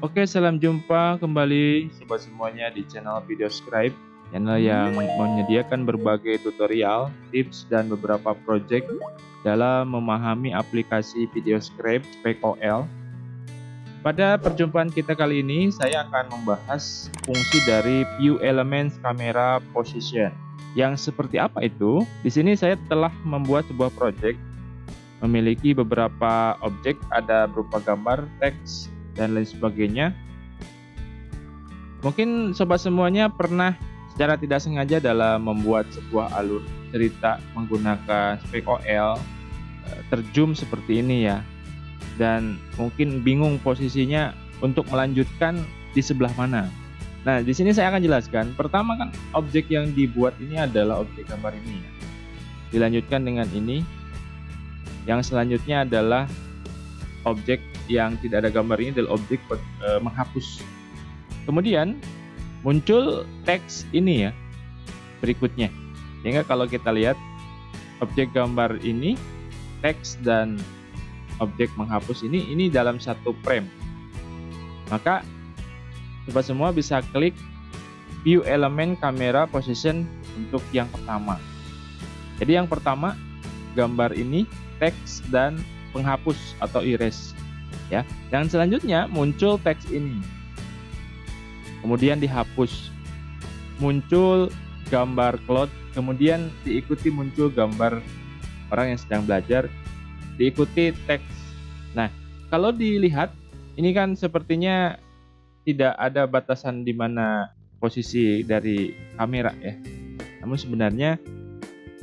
Oke, salam jumpa kembali sobat semuanya di channel Video Scribe, channel yang menyediakan berbagai tutorial, tips, dan beberapa project dalam memahami aplikasi Video Scribe. Pada perjumpaan kita kali ini, saya akan membahas fungsi dari View Elements Camera Position. Yang seperti apa itu? Di sini saya telah membuat sebuah project memiliki beberapa objek, ada berupa gambar, teks, dan lain sebagainya. Mungkin sobat semuanya pernah secara tidak sengaja dalam membuat sebuah alur cerita menggunakan SpecOL eh, terjum seperti ini ya. Dan mungkin bingung posisinya untuk melanjutkan di sebelah mana. Nah, di sini saya akan jelaskan. Pertama kan objek yang dibuat ini adalah objek gambar ini ya. Dilanjutkan dengan ini. Yang selanjutnya adalah objek yang tidak ada gambar ini adalah objek e, menghapus. Kemudian muncul teks ini ya berikutnya. Sehingga kalau kita lihat objek gambar ini, teks dan objek menghapus ini ini dalam satu frame. Maka coba semua bisa klik view elemen kamera position untuk yang pertama. Jadi yang pertama gambar ini teks dan penghapus atau erase ya. Dan selanjutnya muncul teks ini. Kemudian dihapus. Muncul gambar cloud, kemudian diikuti muncul gambar orang yang sedang belajar, diikuti teks. Nah, kalau dilihat ini kan sepertinya tidak ada batasan di mana posisi dari kamera ya. Namun sebenarnya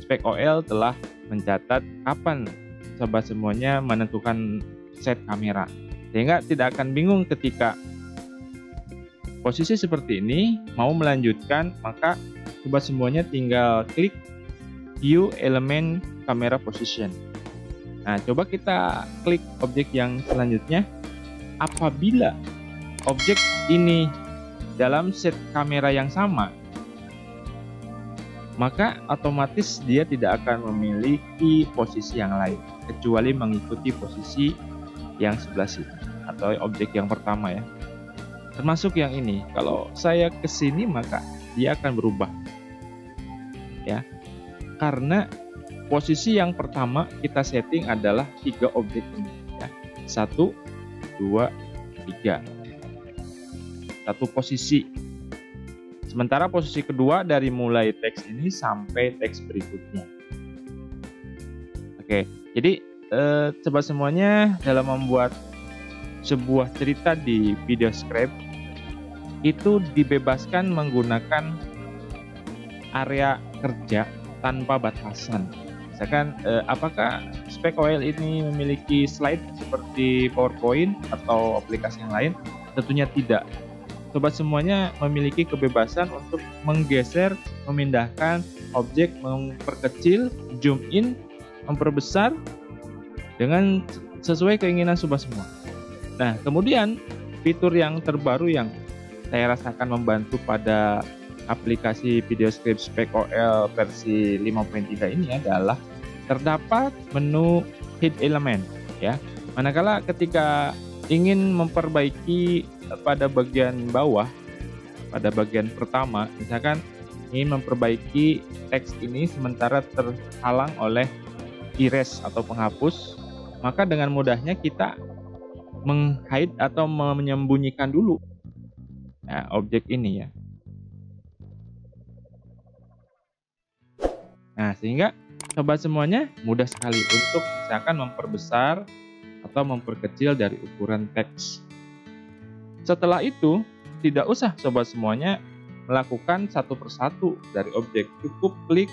spek OL telah mencatat kapan sobat semuanya menentukan set kamera. Sehingga tidak akan bingung ketika posisi seperti ini mau melanjutkan maka sobat semuanya tinggal klik view elemen kamera position. Nah coba kita klik objek yang selanjutnya. Apabila objek ini dalam set kamera yang sama maka otomatis dia tidak akan memiliki posisi yang lain kecuali mengikuti posisi yang sebelah sini atau objek yang pertama ya. Termasuk yang ini. Kalau saya ke sini maka dia akan berubah. Ya. Karena posisi yang pertama kita setting adalah tiga objek ini ya. Satu, dua, tiga. Satu posisi. Sementara posisi kedua dari mulai teks ini sampai teks berikutnya. Oke, jadi eh, coba semuanya dalam membuat sebuah cerita di video script itu dibebaskan menggunakan area kerja tanpa batasan. Misalkan eh, apakah spek oil ini memiliki slide seperti PowerPoint atau aplikasi yang lain? Tentunya tidak. Sobat semuanya memiliki kebebasan untuk menggeser, memindahkan objek, memperkecil, zoom in, memperbesar dengan sesuai keinginan sobat semua. Nah, kemudian fitur yang terbaru yang saya rasakan membantu pada aplikasi video script spec OL versi 5.3 ini adalah terdapat menu hid element ya. Manakala ketika ingin memperbaiki pada bagian bawah pada bagian pertama misalkan ingin memperbaiki teks ini sementara terhalang oleh erase atau penghapus, maka dengan mudahnya kita menghide atau menyembunyikan dulu ya, objek ini ya. Nah, sehingga sobat semuanya mudah sekali untuk misalkan memperbesar atau memperkecil dari ukuran teks. Setelah itu, tidak usah sobat semuanya melakukan satu persatu dari objek. Cukup klik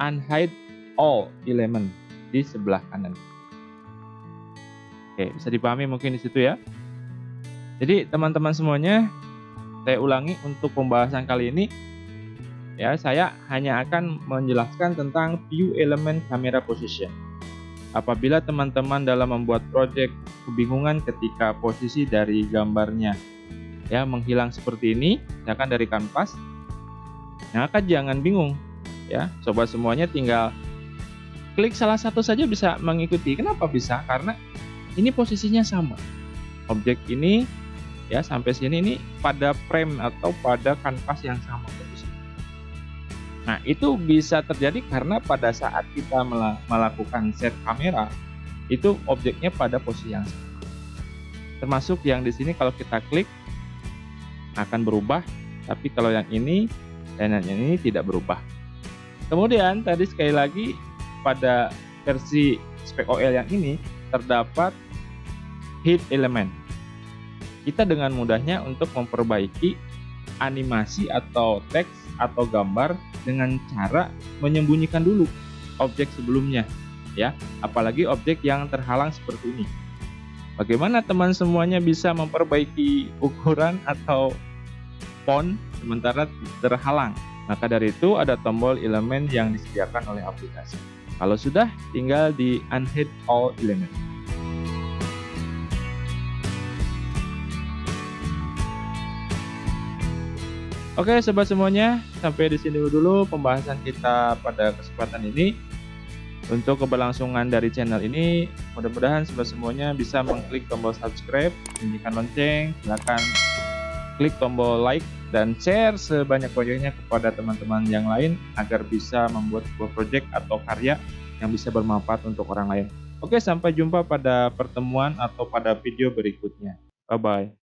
unhide all element di sebelah kanan. Oke, bisa dipahami mungkin di situ ya. Jadi teman-teman semuanya, saya ulangi untuk pembahasan kali ini ya saya hanya akan menjelaskan tentang view element camera position. Apabila teman-teman dalam membuat project kebingungan ketika posisi dari gambarnya ya menghilang seperti ini, misalkan dari kanvas, maka jangan bingung ya. Sobat semuanya tinggal klik salah satu saja bisa mengikuti. Kenapa bisa? Karena ini posisinya sama. Objek ini ya sampai sini ini pada frame atau pada kanvas yang sama. Nah itu bisa terjadi karena pada saat kita melakukan set kamera itu objeknya pada posisi yang sama. Termasuk yang di sini kalau kita klik akan berubah, tapi kalau yang ini dan yang ini tidak berubah. Kemudian tadi sekali lagi pada versi spek OL yang ini terdapat hid element kita dengan mudahnya untuk memperbaiki animasi atau teks atau gambar dengan cara menyembunyikan dulu objek sebelumnya ya. Apalagi objek yang terhalang seperti ini. Bagaimana teman semuanya bisa memperbaiki ukuran atau font sementara terhalang? Maka dari itu ada tombol elemen yang disediakan oleh aplikasi. Kalau sudah tinggal di unhide all element Oke sobat semuanya, sampai di sini dulu pembahasan kita pada kesempatan ini. Untuk keberlangsungan dari channel ini, mudah-mudahan sobat semuanya bisa mengklik tombol subscribe, bunyikan lonceng, silakan klik tombol like dan share sebanyak-banyaknya kepada teman-teman yang lain agar bisa membuat sebuah project atau karya yang bisa bermanfaat untuk orang lain. Oke, sampai jumpa pada pertemuan atau pada video berikutnya. Bye bye.